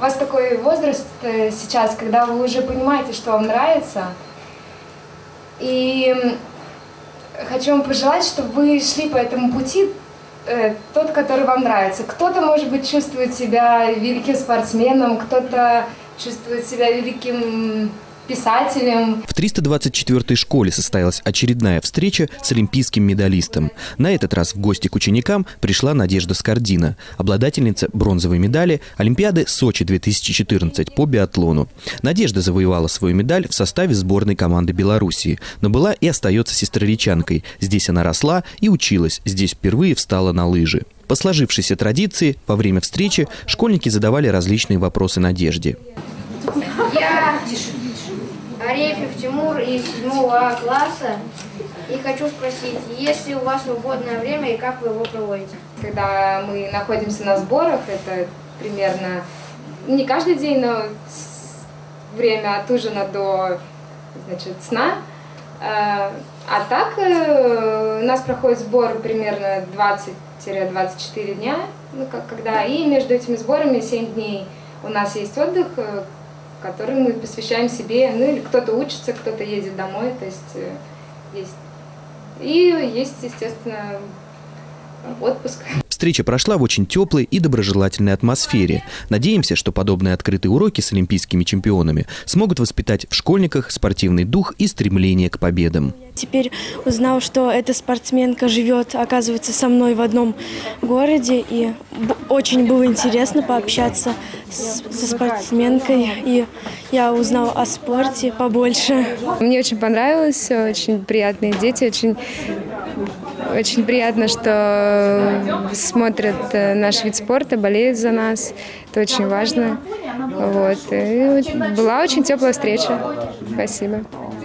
У вас такой возраст э, сейчас, когда вы уже понимаете, что вам нравится. И хочу вам пожелать, чтобы вы шли по этому пути э, тот, который вам нравится. Кто-то, может быть, чувствует себя великим спортсменом, кто-то чувствует себя великим писателем. В 324-й школе состоялась очередная встреча с олимпийским медалистом. На этот раз в гости к ученикам пришла Надежда Скордина, обладательница бронзовой медали Олимпиады Сочи-2014 по биатлону. Надежда завоевала свою медаль в составе сборной команды Белоруссии, но была и остается сестроречанкой. Здесь она росла и училась, здесь впервые встала на лыжи. По сложившейся традиции, во время встречи школьники задавали различные вопросы Надежде. Я Арефьев Тимур из 7 А класса. И хочу спросить, есть ли у вас свободное время и как вы его проводите? Когда мы находимся на сборах, это примерно не каждый день, но время от ужина до значит, сна. А, а так э, у нас проходит сбор примерно 20-24 дня, ну, как, когда, и между этими сборами 7 дней у нас есть отдых, э, который мы посвящаем себе, ну или кто-то учится, кто-то едет домой, то есть э, есть. И есть, естественно, отпуск. Встреча прошла в очень теплой и доброжелательной атмосфере. Надеемся, что подобные открытые уроки с олимпийскими чемпионами смогут воспитать в школьниках спортивный дух и стремление к победам. Теперь узнал, что эта спортсменка живет, оказывается, со мной в одном городе. И очень было интересно пообщаться с, со спортсменкой. И я узнал о спорте побольше. Мне очень понравилось, очень приятные дети, очень очень приятно, что смотрят э, наш вид спорта, болеют за нас. Это очень важно. Вот. И была очень теплая встреча. Спасибо.